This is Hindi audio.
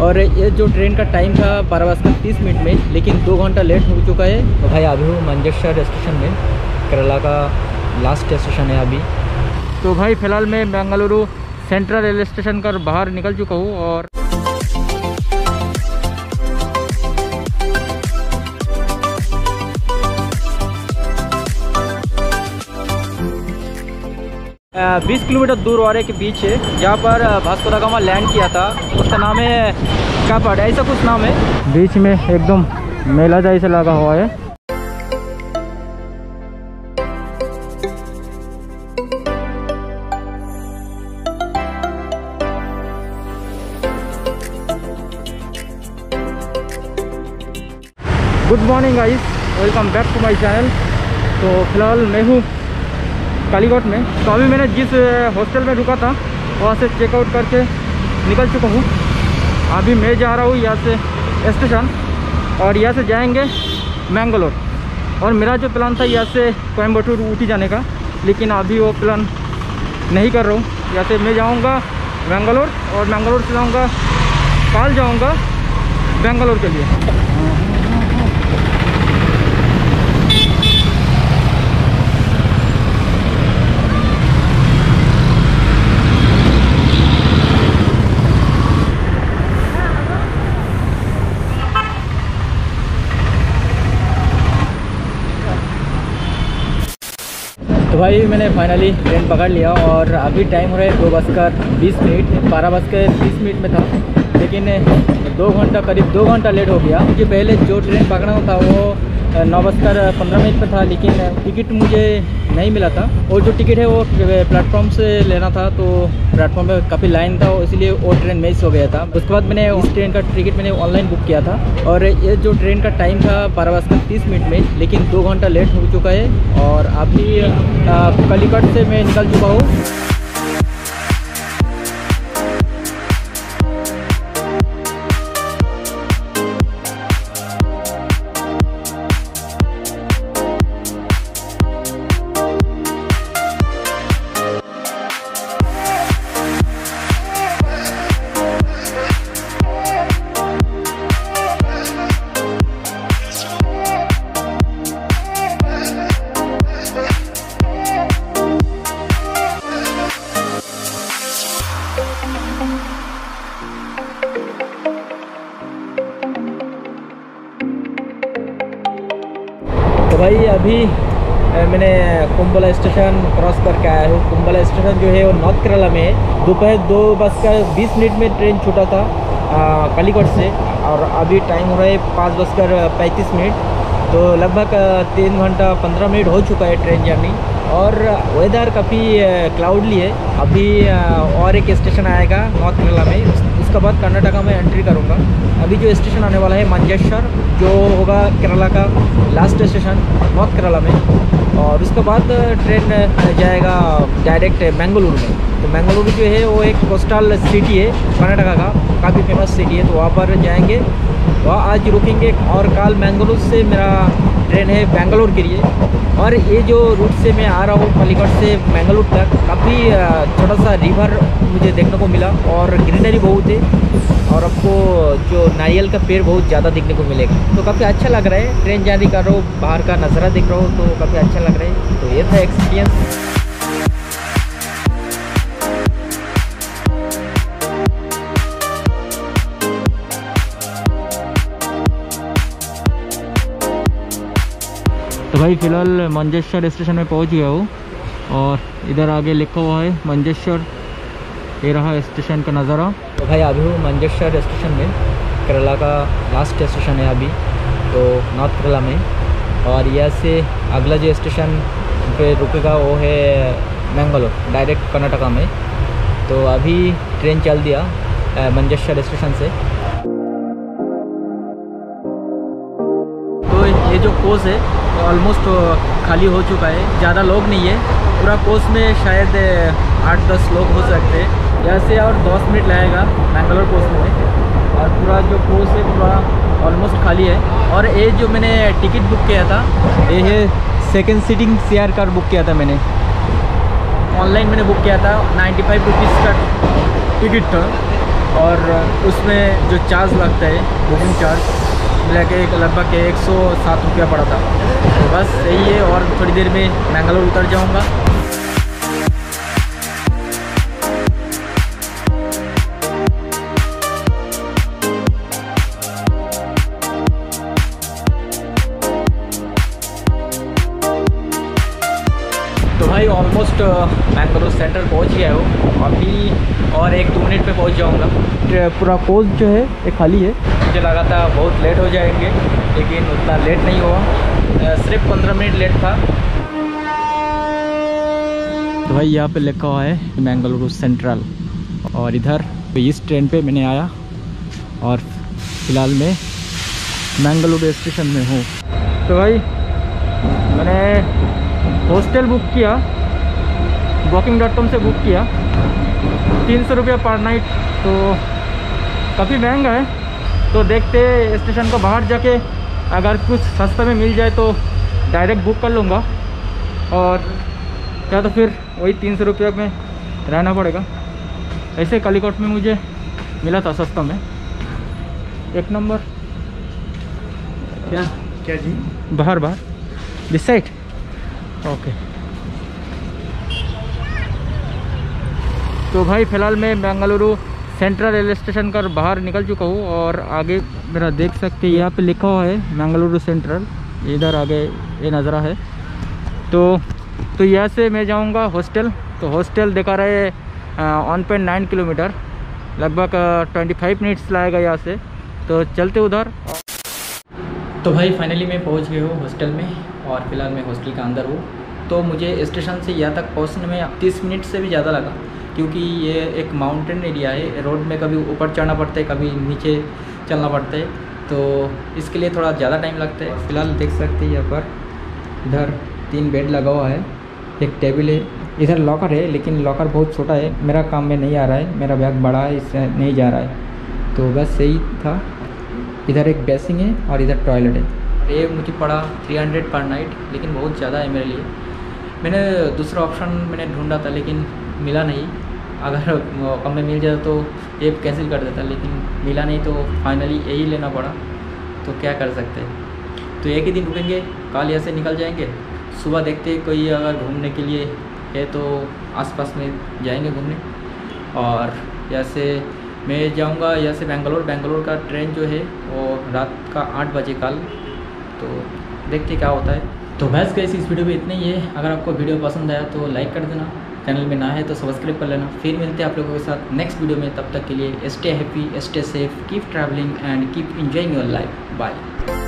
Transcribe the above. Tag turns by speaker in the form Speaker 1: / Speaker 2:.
Speaker 1: और ये जो ट्रेन का टाइम था बारह बजकर तीस मिनट में लेकिन दो घंटा लेट हो चुका है। तो भाई अभी हूँ मंजेश्वर स्टेशन में केरला का लास्ट स्टेशन है अभी। तो भाई फ़िलहाल मैं बेंगलुरु सेंट्रल रेलवे स्टेशन कर बाहर निकल चुका हूँ और बीस किलोमीटर दूर वारे के बीच है। जहाँ पर भास्को दा गामा लैंड किया था। उसका नाम है क्या कापड़, ऐसा कुछ नाम है? बीच में एकदम मेला जैसा लगा हुआ है। Good morning guys welcome back to my channel तो फ़िलहाल मैं हूँ कालीकोट में। तो अभी मैंने जिस हॉस्टल में रुका था, वहाँ से चेकआउट करके निकल चुका हूँ। अभी मैं जा रहा हूँ यहाँ से स्टेशन और यहाँ से जाएँगे मैंगलोर। और मेरा जो प्लान था यहाँ से कोयम्बटूर ऊटी जाने का, लेकिन अभी वो प्लान नहीं कर रहा हूँ। यहाँ से मैं जाऊँगा मैंगलोर और मैंगलोर से जाऊँगा कल जाऊँगा बेंगलोर के लिए। भाई, मैंने फाइनली ट्रेन पकड़ लिया और अभी टाइम हो रहा है दो बजकर बीस मिनट, बारह बजकर बीस मिनट में था। लेकिन दो घंटा करीब, दो घंटा लेट हो गया। क्योंकि पहले जो ट्रेन पकड़ना था, वो नौ बजकर पंद्रह मिनट में था, लेकिन टिकट मुझे नहीं मिला था। और जो टिकट है, वो प्लेटफॉर्म से लेना था तो प्लेटफॉर्म पे काफ़ी लाइन था इसलिए वो ट्रेन मिस हो गया था। उसके बाद मैंने उस ट्रेन का टिकट मैंने ऑनलाइन बुक किया था, और ये जो ट्रेन का टाइम था, बारह बजकर तीस मिनट में, लेकिन दो घंटा लेट हो चुका है, और अभी कलीकट से मैं निकल चुका हूँ। अभी मैंने कुंबला स्टेशन क्रॉस करके आया हूँ। कुंबला स्टेशन जो है वो नॉर्थ केरला में है। दोपहर दो बज का बीस मिनट में ट्रेन छूटा था कालीकोट से। और अभी टाइम हो रहा है पाँच बजकर पैंतीस मिनट। तो लगभग तीन घंटा पंद्रह मिनट हो चुका है ट्रेन जर्नी और वेदर काफ़ी क्लाउडली है। अभी और एक स्टेशन आएगा नॉर्थ केरला में। उसके बाद कर्नाटका में एंट्री करूँगा। अभी जो स्टेशन आने वाला है, मंजेश्वर, जो होगा केरला का लास्ट स्टेशन नॉर्थ केरला में। और उसके बाद ट्रेन जाएगा डायरेक्ट मैंगलुरु में। तो मैंगलुरु जो है, वो एक कोस्टल सिटी है, कर्नाटका का। काफ़ी फ़ेमस सिटी है तो वहाँ पर जाएँगे। वहाँ आज रुकेंगे और कल मैंगलुरु से मेरा ट्रेन है बेंगलोर के लिए। और ये जो रूट से मैं आ रहा हूँ पलीगढ़ से बेंगलोर तक, काफ़ी छोटा सा रिवर मुझे देखने को मिला और ग्रीनरी बहुत है और आपको जो नारियल का पेड़ बहुत ज़्यादा देखने को मिलेगा। तो काफ़ी अच्छा लग रहा है, ट्रेन जारी कर रहा हूँ बाहर का नज़ारा देख रहा हूँ तो काफ़ी अच्छा लग रहा है। तो ये था एक्सपीरियंस भाई, फ़िलहाल मंजेश्वर स्टेशन में पहुँच गया हूँ और इधर आगे लिखा हुआ है, मंजेश्वर, ये रहा स्टेशन का नज़ारा। तो भाई, अभी हूँ मंजेश्वर स्टेशन में, केरला का लास्ट स्टेशन है अभी तो नॉर्थ केरला में। और यहाँ से अगला जो स्टेशन पे रुकेगा, वो है मैंगलोर डायरेक्ट कर्नाटका में। तो अभी ट्रेन चल दिया मंजेश्वर स्टेशन से। ये जो कोस है ऑलमोस्ट खाली हो चुका है। ज़्यादा लोग नहीं है। पूरा कोस में शायद आठ दस लोग हो सकते हैं। यहाँ से और दस मिनट लगेगा मैंगलोर कोस में। और पूरा जो कोस है पूरा ऑलमोस्ट खाली है। और ये जो मैंने टिकट बुक किया था ये है second seating share car book किया था मैंने। ऑनलाइन मैंने बुक किया था नाइन्टी फाइव रुपीज़ का टिकट था। और उसमें जो चार्ज लगता है बुकिंग चार्ज मिला के एक लगभग एक सौ सात रुपया पड़ा था। तो बस यही है और थोड़ी देर में मैंगलोर उतर जाऊँगा। तो भाई ऑलमोस्ट मैंगलोर सेंटर पहुँच गया हूँ। अभी और एक दो मिनट में पहुँच जाऊँगा। पूरा कोच जो है, ये खाली है। मुझे लगा था बहुत लेट हो जाएँगे लेकिन उतना लेट नहीं हुआ। सिर्फ़ पंद्रह मिनट लेट था। तो भाई यहाँ पे लिखा हुआ है मैंगलुरु सेंट्रल और इधर इस ट्रेन पे मैंने आया और फ़िलहाल मैं मैंगलुरु स्टेशन में हूँ। तो भाई मैंने हॉस्टल बुक किया बुकिंग डॉट कॉम से बुक किया। तीन सौ रुपया पर नाइट तो काफ़ी महँगा है। तो देखते स्टेशन को बाहर जाके अगर कुछ सस्ते में मिल जाए तो डायरेक्ट बुक कर लूँगा। और क्या तो फिर वही तीन सौ रुपया में रहना पड़ेगा। ऐसे कालीकोट में मुझे मिला था सस्ता में। एक नंबर। क्या?
Speaker 2: क्या जी?
Speaker 1: बाहर बाहर। दिस साइड ओके तो भाई फ़िलहाल मैं बेंगलुरु सेंट्रल रेलवे स्टेशन कर बाहर निकल चुका हूँ और आगे मेरा देख सकते हैं, यहाँ पे लिखा हुआ है बेंगलुरु सेंट्रल। इधर आगे ये नज़रा है। तो तो यहाँ से मैं जाऊँगा हॉस्टल। तो हॉस्टल दिखा रहे वन पॉइंट नाइन किलोमीटर। लगभग ट्वेंटी फाइव मिनट्स लाएगा यहाँ से। तो चलते उधर। तो भाई फाइनली मैं पहुँच गया हूँ हॉस्टल में और फ़िलहाल मैं हॉस्टल के अंदर हूँ। तो मुझे स्टेशन से यहाँ तक पहुँचने में तीस मिनट से भी ज़्यादा लगा। क्योंकि ये एक माउंटेन एरिया है रोड में कभी ऊपर चढ़ना पड़ता है, कभी नीचे चलना पड़ता है। तो इसके लिए थोड़ा ज़्यादा टाइम लगता है। फ़िलहाल देख सकते हैं यहाँ पर, इधर तीन बेड लगा हुआ है, एक टेबल है। इधर लॉकर है, लेकिन लॉकर बहुत छोटा है। मेरा काम में नहीं आ रहा है, मेरा बैग बड़ा है, इससे नहीं जा रहा है। तो बस यही था। इधर एक बेसिंग है और इधर टॉयलेट है। ये मुझे पड़ा 300 पर नाइट लेकिन बहुत ज़्यादा है मेरे लिए। मैंने दूसरा ऑप्शन मैंने ढूंढा था, लेकिन मिला नहीं। अगर कम में मिल जाता तो ये कैंसिल कर देता, लेकिन मिला नहीं तो फाइनली यही लेना पड़ा। तो क्या कर सकते तो एक ही दिन रुकेंगे, कल यहाँ से निकल जाएँगे। सुबह देखते कोई अगर घूमने के लिए है तो आसपास में जाएँगे घूमने। और यहाँ से मैं जाऊँगा, यहाँ से बेंगलोर बेंगलोर का ट्रेन जो है वो रात का आठ बजे कल। तो देखते क्या होता है। तो बस कैसे इस वीडियो में इतना ही है। अगर आपको वीडियो पसंद आया तो लाइक कर देना। चैनल में ना है तो सब्सक्राइब कर लेना। फिर मिलते हैं आप लोगों के साथ नेक्स्ट वीडियो में। तब तक के लिए stay happy stay safe keep travelling and keep enjoying your life bye